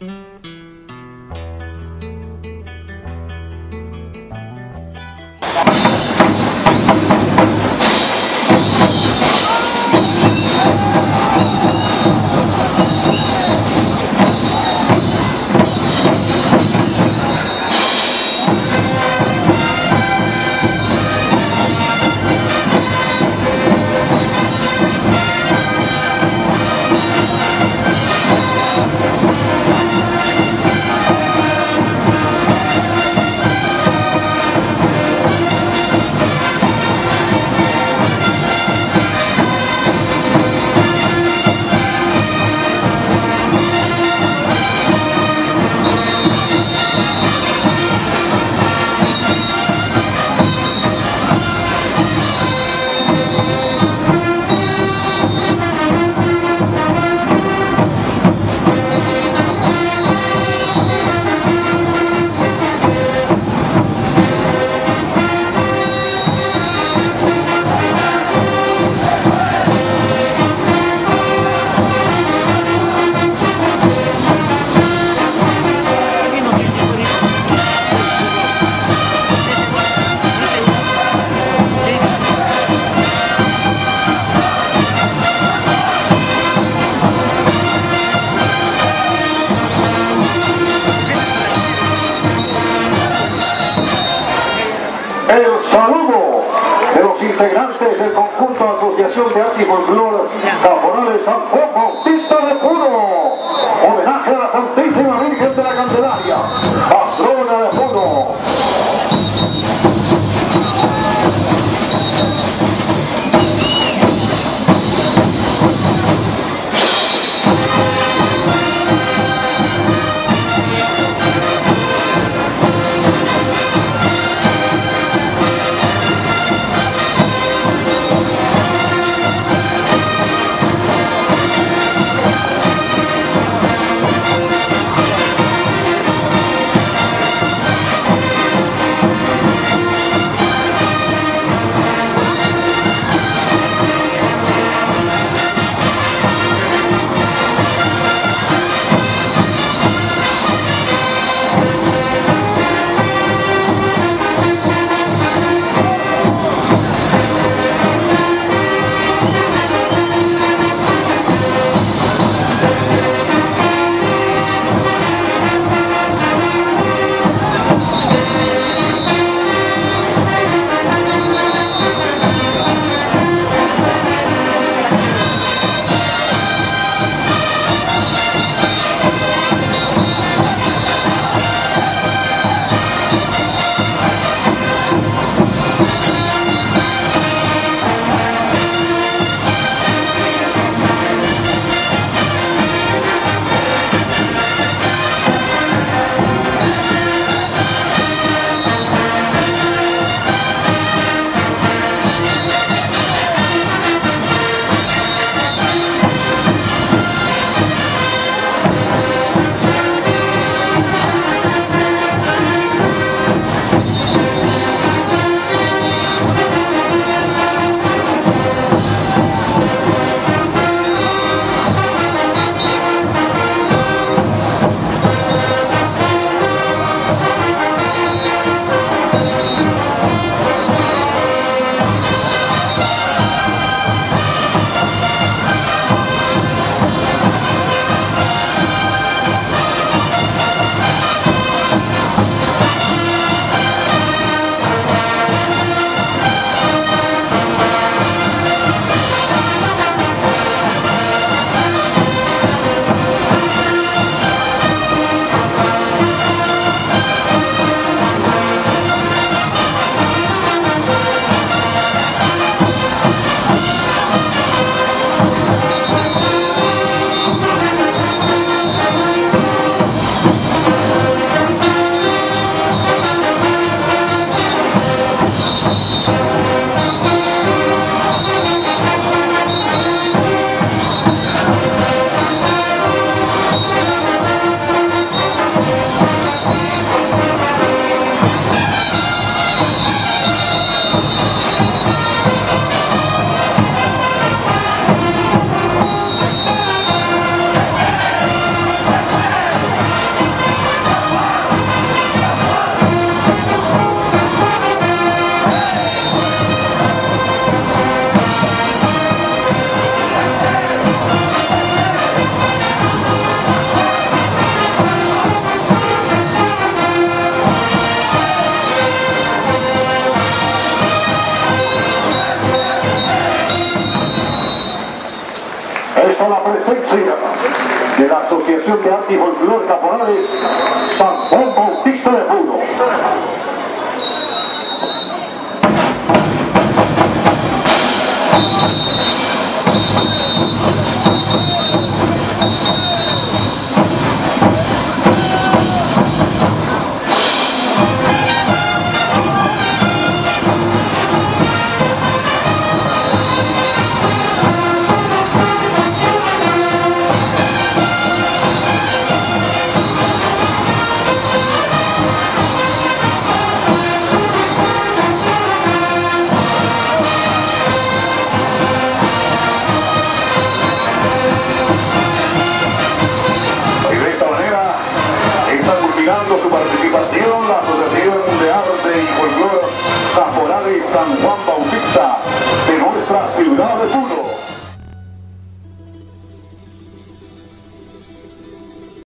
Música los integrantes del conjunto Asociación de Arte y Folclor Caporales San Juan Bautista de Puno. Homenaje a la Santísima de Arte y Caporales, San Juan Bautista de Puno.